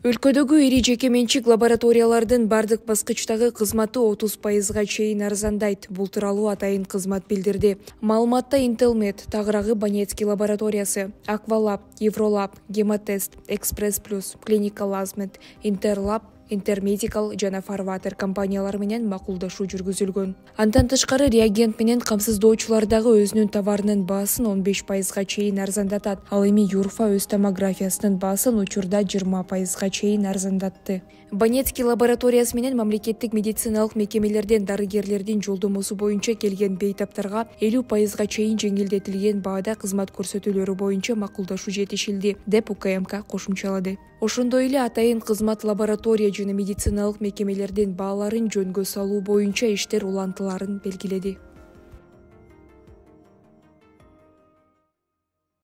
өлкөдөгү ири жеке менчик лабораториялардын бардык баскычтагы кызматы отуз пайызга чейин арзандайт. Бул тууралуу атайын кызмат билдирди. Маалыматта интелмед тагыраагы банецкий лабораториясы аквалаб евролаб гемотест экспресс плюс клиника лазмед интерлаб интермедикал жана фарватер компаниялары менен макулдашуу жүргүзүлгөн. Андан тышкары реагент менен камсыздоочулар дагы өзүнүн товарынын баасын он беш пайызга чейин арзандатат. Ал эми юрфа өз томографиясынын баасын учурда жыйырма пайызга чейин арзандатты. Банецкий лабораториясы менен мамлекеттик медициналык мекемелерден дарыгерлердин жолдомосу боюнча келген бейтаптарга элүү пайызга чейин жеңилдетилген баада кызмат көрсөтүүлөрү боюнча макулдашуу жетишилди деп укмк кошумчалады. Ошондой эле атайын кызмат лаборатория жана медициналык мекемелердин бааларын жөнгө салуу боюнча иштер улантыларын белгиледи